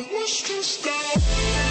I to stop.